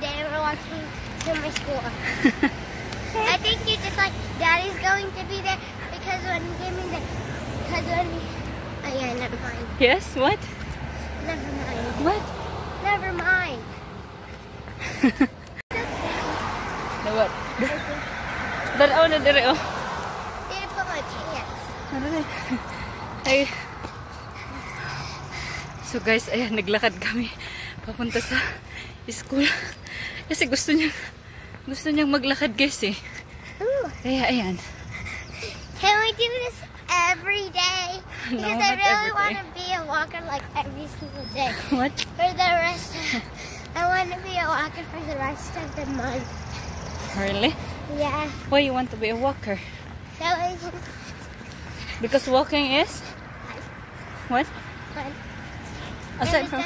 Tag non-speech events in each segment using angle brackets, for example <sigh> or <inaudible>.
day we're walking to my school. <laughs> I think you just like Daddy's going to be there because when he gave me the because when he, oh yeah never mind Yes, what? never mind What? never mind. <laughs> Na what? Daraw na dire oh. Didn't put my pants. Ay. <laughs> So guys, ayan, naglakad kami papunta sa school. Kasi gusto niya gusto niyang maglakad guys eh. Ooh. Kaya ayan. Can we do this every day? <laughs> No, Because I not really want to be a walker like every single day. <laughs> What? For the rest, I want to be a walker for the rest of the month. Really? Yeah. Why you want to be a walker? So I Because walking is what? fun. Aside from.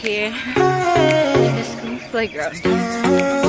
Here <laughs> in the school playground.